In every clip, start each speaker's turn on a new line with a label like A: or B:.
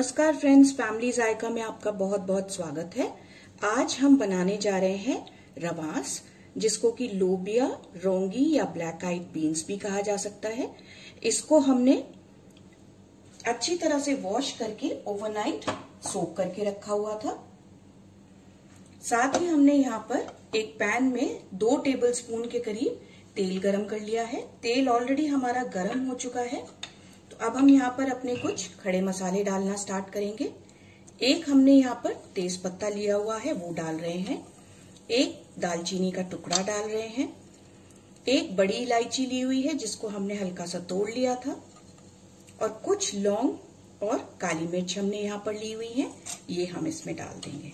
A: नमस्कार friends, family जायका में आपका बहुत बहुत स्वागत है। आज हम बनाने जा रहे हैं रवास, जिसको कि लोबिया, रोंगी या ब्लैक आइड बीन्स भी कहा जा सकता है। इसको हमने अच्छी तरह से वॉश करके ओवरनाइट सोक करके रखा हुआ था। साथ ही हमने यहाँ पर एक पैन में दो टेबल स्पून के करीब तेल गरम कर लिया है। तेल ऑलरेडी हमारा गरम हो चुका है। अब हम यहाँ पर अपने कुछ खड़े मसाले डालना स्टार्ट करेंगे। एक हमने यहाँ पर तेज पत्ता लिया हुआ है, वो डाल रहे हैं। एक दालचीनी का टुकड़ा डाल रहे हैं। एक बड़ी इलायची ली हुई है, जिसको हमने हल्का सा तोड़ लिया था। और कुछ लौंग और काली मिर्च हमने यहाँ पर ली हुई है, ये हम इसमें डाल देंगे।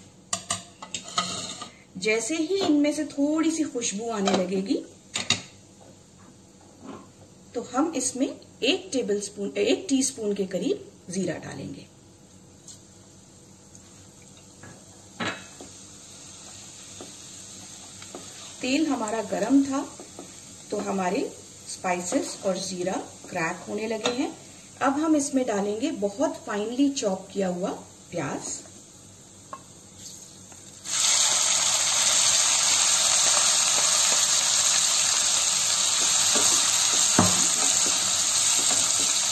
A: जैसे ही इनमें से थोड़ी सी खुशबू आने लगेगी तो हम इसमें एक टेबल स्पून एक टीस्पून के करीब जीरा डालेंगे। तेल हमारा गरम था तो हमारे स्पाइसेस और जीरा क्रैक होने लगे हैं। अब हम इसमें डालेंगे बहुत फाइनली चॉप किया हुआ प्याज।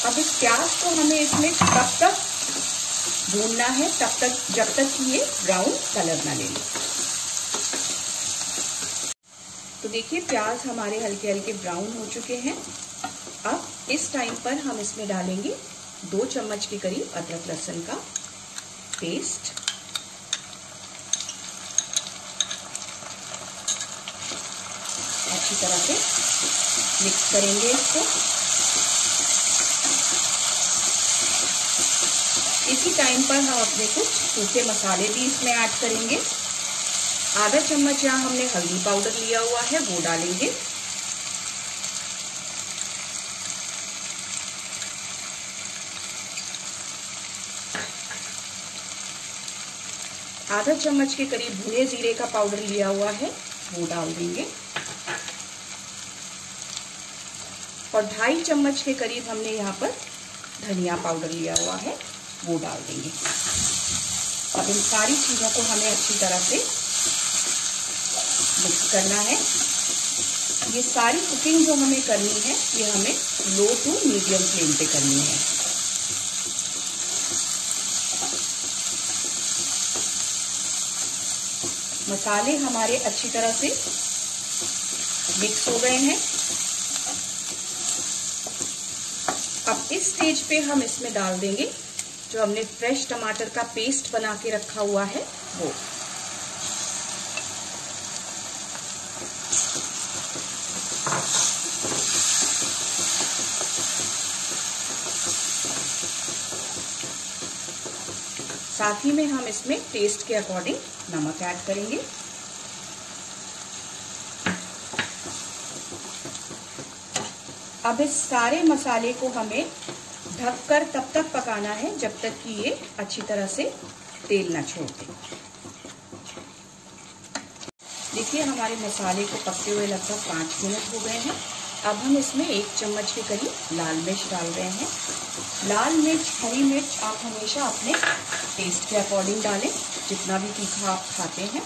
A: अब इस प्याज को हमें इसमें तब तक भूनना है, तब तक जब तक कि ये ब्राउन कलर ना ले तो देखिए, प्याज हमारे हल्के हल्के ब्राउन हो चुके हैं। अब इस टाइम पर हम इसमें डालेंगे दो चम्मच के करीब अदरक लहसुन का पेस्ट अच्छी तरह से मिक्स करेंगे इसको इसी टाइम पर हम अपने कुछ सूखे मसाले भी इसमें ऐड करेंगे। आधा चम्मच यहाँ हमने हल्दी पाउडर लिया हुआ है, वो डालेंगे। आधा चम्मच के करीब भुने जीरे का पाउडर लिया हुआ है, वो डाल देंगे। और ढाई चम्मच के करीब हमने यहाँ पर धनिया पाउडर लिया हुआ है। वो डाल देंगे। अब इन सारी चीज़ों को हमें अच्छी तरह से मिक्स करना है। ये सारी कुकिंग जो हमें करनी है, ये हमें लो टू मीडियम फ्लेम पे करनी है। मसाले हमारे अच्छी तरह से मिक्स हो गए हैं। अब इस स्टेज पे हम इसमें डाल देंगे जो हमने फ्रेश टमाटर का पेस्ट बना के रखा हुआ है, वो। साथ ही में हम इसमें टेस्ट के अकॉर्डिंग नमक ऐड करेंगे। अब इस सारे मसाले को हमें ढककर तब तक पकाना है, जब तक कि ये अच्छी तरह से तेल ना छोड़ दे। देखिए, हमारे मसाले को पकते हुए लगभग पाँच मिनट हो गए हैं। अब हम इसमें एक चम्मच के करीब लाल मिर्च डाल रहे हैं। लाल मिर्च, हरी मिर्च आप हमेशा अपने टेस्ट के अकॉर्डिंग डालें, जितना भी तीखा आप खाते हैं।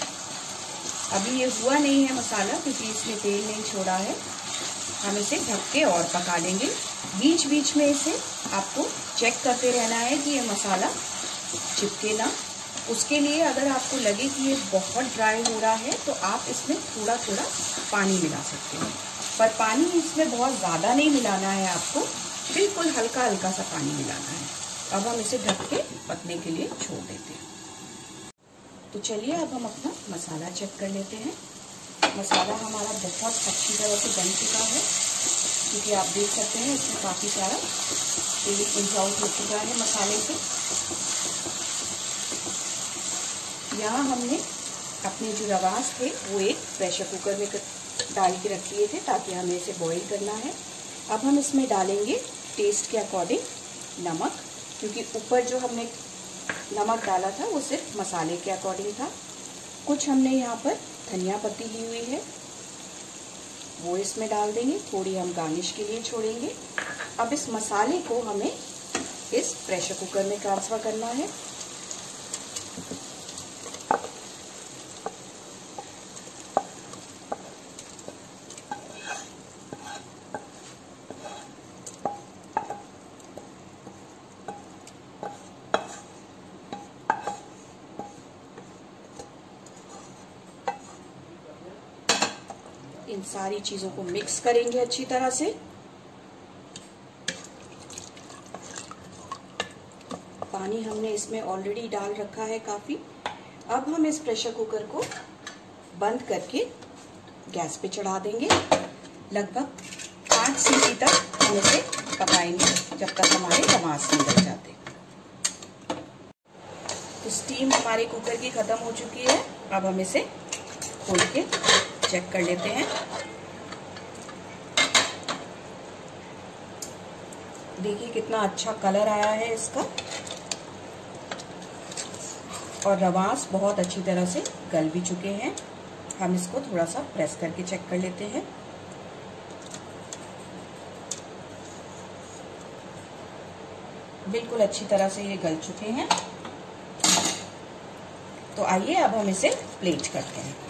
A: अभी ये हुआ नहीं है मसाला, क्योंकि इसमें तेल नहीं छोड़ा है। हम इसे ढक के और पका लेंगे। बीच बीच में इसे आपको चेक करते रहना है कि ये मसाला चिपके ना। उसके लिए अगर आपको लगे कि ये बहुत ड्राई हो रहा है तो आप इसमें थोड़ा थोड़ा पानी मिला सकते हैं। पर पानी इसमें बहुत ज़्यादा नहीं मिलाना है आपको, बिल्कुल हल्का हल्का सा पानी मिलाना है। अब हम इसे ढक के पकने के लिए छोड़ देते हैं। तो चलिए अब हम अपना मसाला चेक कर लेते हैं। मसाला हमारा बहुत अच्छी तरह से बन चुका है, क्योंकि आप देख सकते हैं इसमें काफ़ी सारा तेल इंच हो चुका है मसाले से। यहाँ हमने अपने जो रवास थे, वो एक प्रेशर कुकर में डाल के रख लिए थे, ताकि हमें इसे बॉईल करना है। अब हम इसमें डालेंगे टेस्ट के अकॉर्डिंग नमक, क्योंकि ऊपर जो हमने नमक डाला था, वो सिर्फ़ मसाले के अकॉर्डिंग था। कुछ हमने यहाँ पर धनिया पत्ती ली हुई है। वो इसमें डाल देंगे। थोड़ी हम गार्निश के लिए छोड़ेंगे। अब इस मसाले को हमें इस प्रेशर कुकर में ट्रांसफ़र करना है। इन सारी चीज़ों को मिक्स करेंगे अच्छी तरह से। पानी हमने इसमें ऑलरेडी डाल रखा है काफ़ी। अब हम इस प्रेशर कुकर को बंद करके गैस पे चढ़ा देंगे। लगभग पाँच सीटी तक हम इसे पकाएँगे जब तक हमारे कमास निकल जाते। तो स्टीम हमारे कुकर की खत्म हो चुकी है। अब हम इसे खोल के चेक कर लेते हैं। देखिए कितना अच्छा कलर आया है इसका। और रवास बहुत अच्छी तरह से गल भी चुके हैं। हम इसको थोड़ा सा प्रेस करके चेक कर लेते हैं। बिल्कुल अच्छी तरह से ये गल चुके हैं। तो आइए अब हम इसे प्लेट करते हैं।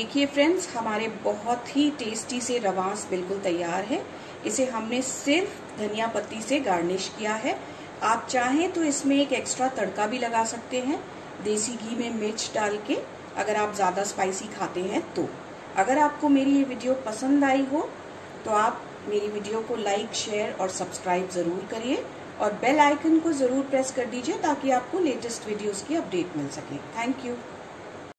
A: देखिए फ्रेंड्स हमारे बहुत ही टेस्टी से रवास बिल्कुल तैयार है। इसे हमने सिर्फ़ धनिया पत्ती से गार्निश किया है। आप चाहें तो इसमें एक एक्स्ट्रा तड़का भी लगा सकते हैं। देसी घी में मिर्च डाल के अगर आप ज़्यादा स्पाइसी खाते हैं तो। अगर आपको मेरी ये वीडियो पसंद आई हो तो आप मेरी वीडियो को लाइक शेयर और सब्सक्राइब ज़रूर करिए और बेल आइकन को ज़रूर प्रेस कर दीजिए ताकि आपको लेटेस्ट वीडियोस की अपडेट मिल सके। Thank you